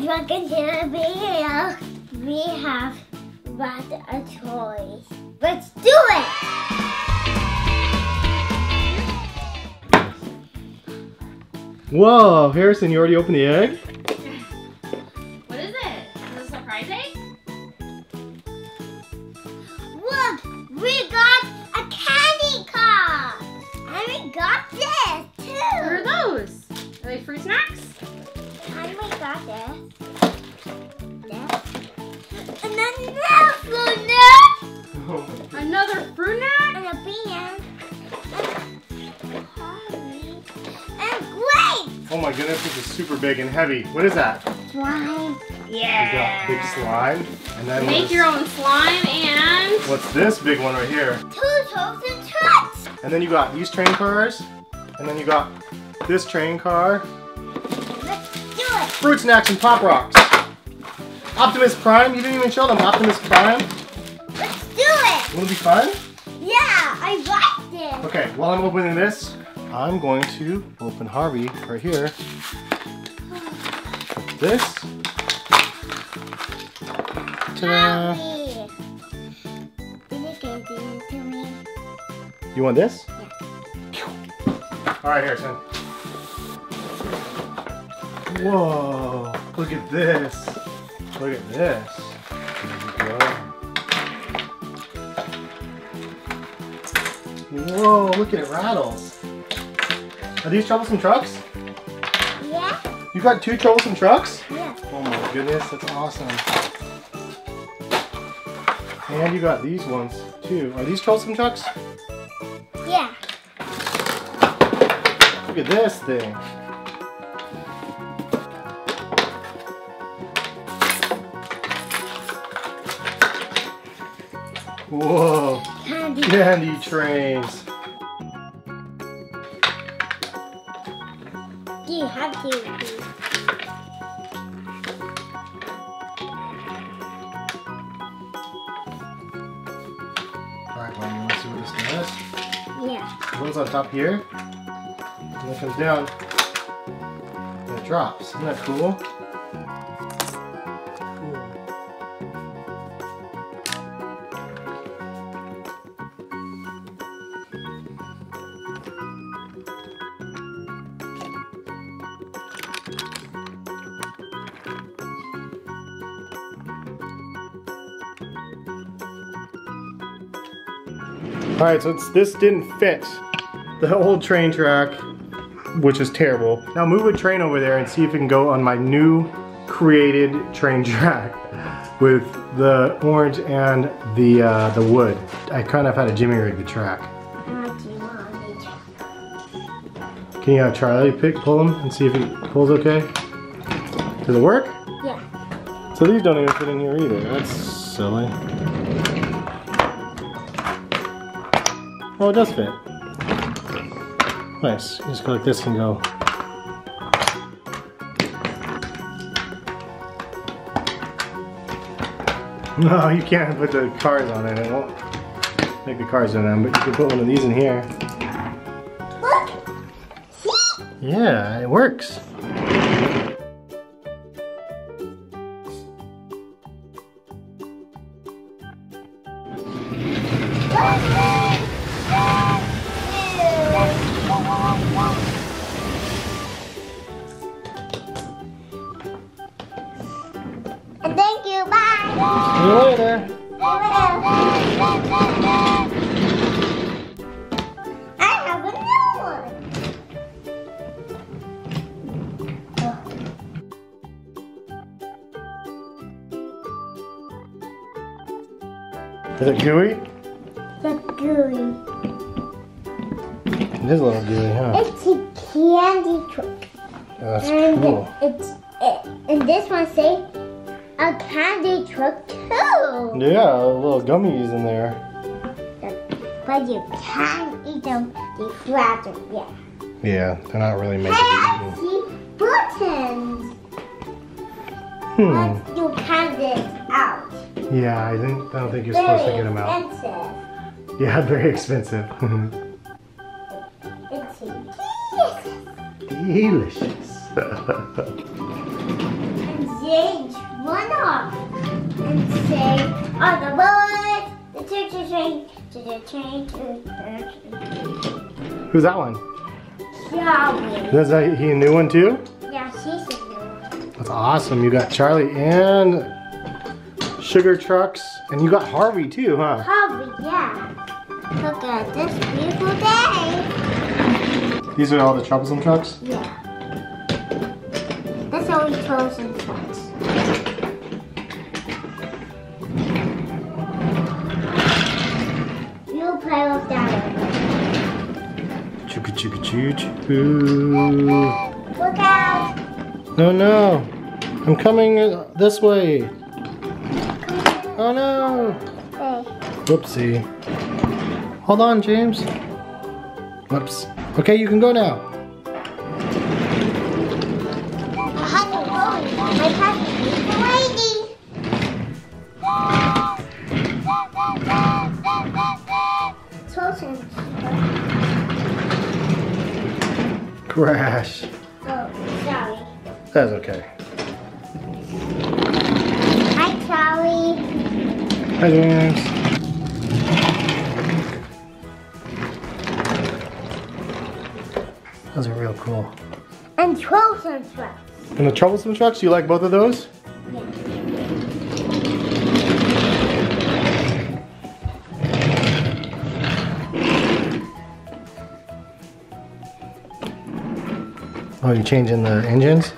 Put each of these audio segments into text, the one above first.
guys, welcome to the video. We have lots of toys. Let's do it! Whoa, Harrison, you already opened the egg? What is it? Is it a surprise egg? Look, we got a candy car! And we got this too! What are those? Are they fruit snacks? And we got this. This. And then this one there. Another fruit snack? And a band. And And great! Oh my goodness, this is super big and heavy. What is that? Slime. Yeah. We got big slime. And then Make what's- your own slime and What's this big one right here? Two toes and trucks. And then you got these train cars. And then you got this train car. Let's do it. Fruit snacks and pop rocks. Optimus Prime, you didn't even show them Optimus Prime. Let's do it. Will it be fun? Yeah, I liked it. Okay, while I'm opening this, I'm going to open Harvey right here. This. Ta-da! You give it to me? You want this? Yeah. All right, Harrison. Whoa! Look at this. Look at this. There you go. Whoa! Look at it rattles. Are these troublesome trucks? Yeah? You got two troublesome trucks? Yeah. Oh my goodness, that's awesome. And you got these ones too. Are these troublesome trucks? Yeah. Look at this thing. Whoa, Candy. candy trains. Do you have to? Alright, well, you want to see what this does? Yeah. The one's on top here, and it comes down, and it drops. Isn't that cool? All right, so it's, this didn't fit the old train track, which is terrible. Now move a train over there and see if it can go on my new created train track with the orange and the uh, the wood. I kind of had to jimmy rig the track. Can you have Charlie pick pull them and see if it pulls okay? Does it work? Yeah. So these don't even fit in here either. That's silly. Oh, it does fit. Nice. You just go like this and go. No, you can't put the cars on it. It won't make the cars in them, but you can put one of these in here. Look. See? Yeah, it works. And thank you. Bye. See you later. I have a new one. Is it gooey? The gooey. It is a little gooey, huh? It's a candy truck. Oh, that's and cool. it's it, and this one say a candy truck too. Yeah, little gummies in there. But you can't eat them. They flat them. Yeah. Yeah, they're not really meant Hey, to I see buttons. eaten. But you can get out. Hmm. Yeah, I think I don't think you're supposed to get them out. expensive. Yeah, very expensive. It's a Delicious. change one off and say on the road, the choo-choo train, to the train, to the Who's that one? Charlie. Is that he a new one too? Yeah, she's a new one. That's awesome. You got Charlie and Sugar Trucks, and you got Harvey too, huh? Harvey, yeah. Look at this beautiful day. These are all the troublesome trucks. Yeah. That's chose in trucks. Choo choo choo choo. Look out. No, no. I'm coming this way. Oh no. Whoopsie. Hold on, James. Whoops. Okay, you can go now. Crash. Oh, sorry. That's okay. Hi, Charlie. Hi, James. Those are real cool. And chosen truck. And the troublesome trucks, you like both of those? Oh, you're changing the engines?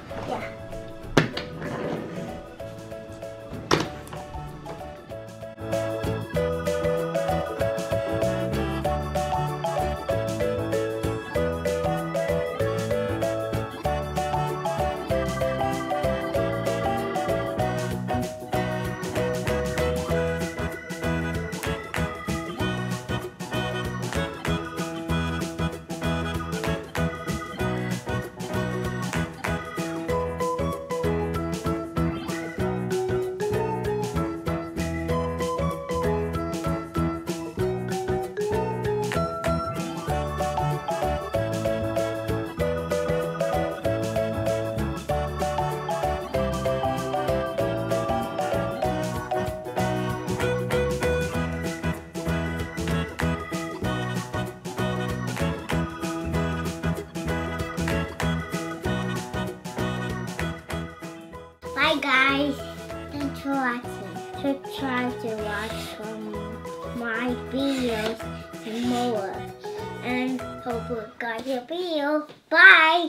Bye guys. Thanks for watching. Subscribe to watch some my videos and more. And hope you got your video. Bye.